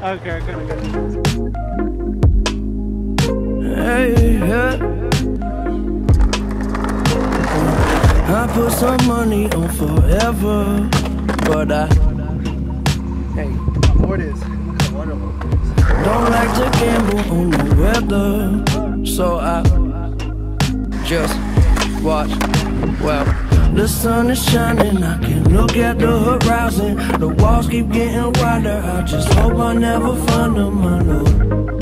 Okay, okay, okay. Hey, yeah. I put some money on forever, but I Hey, what is? don't like to gamble on the weather, so I just watch. Well, the sun is shining, I can look at the horizon. The walls keep getting wider. I just hope I never find them. Know